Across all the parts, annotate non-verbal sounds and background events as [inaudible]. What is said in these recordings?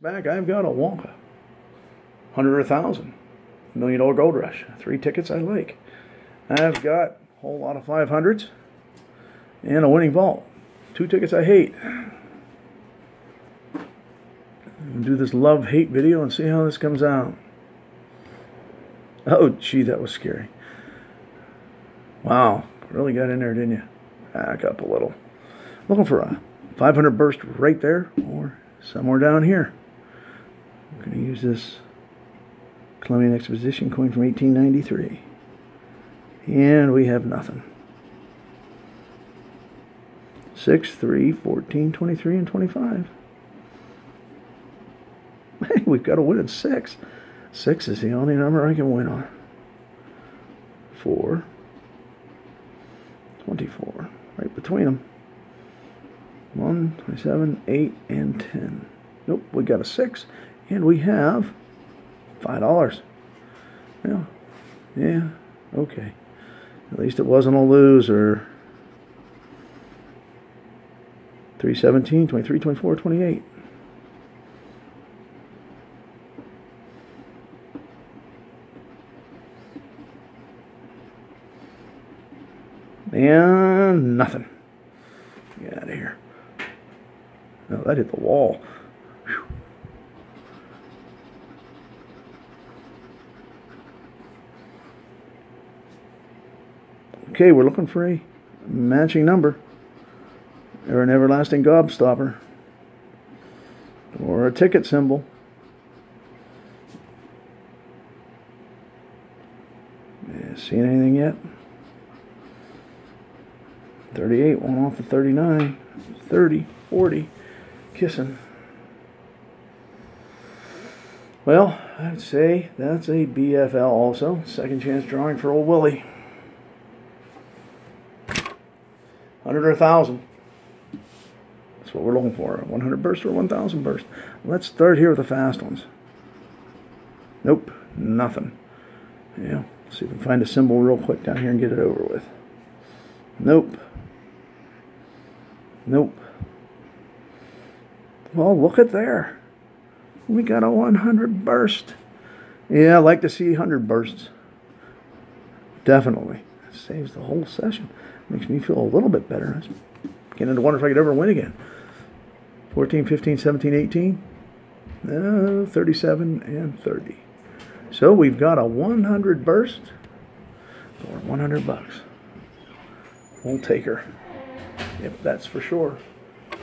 Back, I've got a Wonka. Hundred or thousand. Million dollar gold rush. Three tickets I like. I've got a whole lot of 500s and a winning vault. Two tickets I hate. do this love hate video and see how this comes out. Oh, gee, that was scary. Wow, really got in there, didn't you? Back up a little. Looking for a 500 burst right there or somewhere down here. Going to use this Columbian Exposition coin from 1893. And we have nothing. 6, 3, 14, 23, and 25. [laughs] Hey, we've got to win at 6. 6 is the only number I can win on. 4, 24. Right between them. 1, 27, 8, and 10. Nope, we got a 6. And we have $5. Yeah. Yeah. Okay. At least it wasn't a loser. 317, 23, 24, 28. And nothing. Get out of here. No, that hit the wall. Okay, we're looking for a matching number or an everlasting gobstopper or a ticket symbol. Yeah, seen anything yet? 38, one off the 39, 30, 40, kissing. Well, I'd say that's a BFL also. Second chance drawing for old Willie. 100 or 1,000. That's what we're looking for. 100 burst or 1,000 burst. Let's start here with the fast ones. Nope, nothing. Yeah, see if we can find a symbol real quick down here and get it over with. Nope. Nope. Well, look at there. We got a 100 burst. Yeah, I like to see 100 bursts. Definitely. Saves the whole session. Makes me feel a little bit better. I was beginning to wonder if I could ever win again. 14, 15, 17, 18. Uh, 37 and 30. So we've got a 100 burst for 100 bucks. We'll take her. Yep, that's for sure.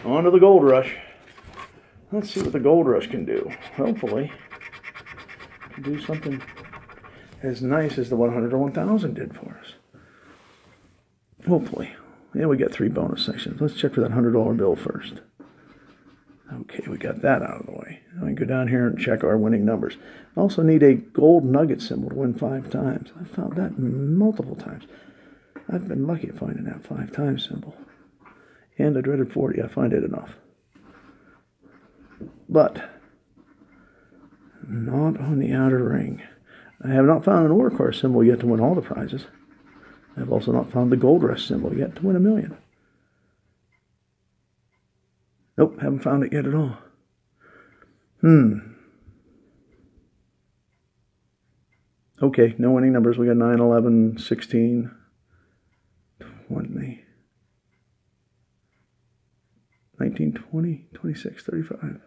On to the gold rush. Let's see what the gold rush can do. Hopefully, do something as nice as the 100 or 1000 did for us. Oh, Hopefully. Yeah, we got three bonus sections. Let's check for that $100 bill first. Okay, we got that out of the way. Now we go down here and check our winning numbers. I Also need a gold nugget symbol to win five times. I found that multiple times. I've been lucky at finding that five times symbol. And the dreaded 40, I find it enough. But not on the outer ring. I have not found an ore car symbol yet to win all the prizes. I've also not found the gold rush symbol yet to win a million. Nope, haven't found it yet at all. Hmm. Okay, no winning numbers. We got 9, 11, 16, 20, 19, 20, 26, 35.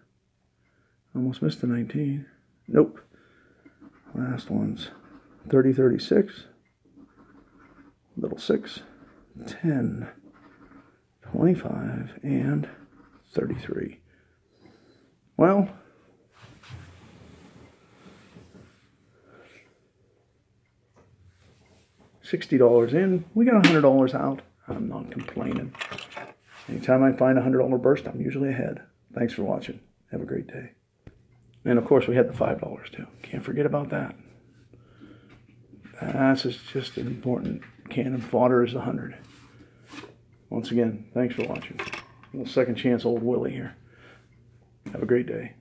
Almost missed the 19. Nope. Last one's 30, 36, little 6, 10, 25, and 33. Well, $60 in, we got $100 out. I'm not complaining. Anytime I find a $100 burst, I'm usually ahead. Thanks for watching. Have a great day. And of course, we had the $5 too. Can't forget about that. That's just an important cannon fodder is 100. Once again, thanks for watching. Little second chance old Willie here. Have a great day.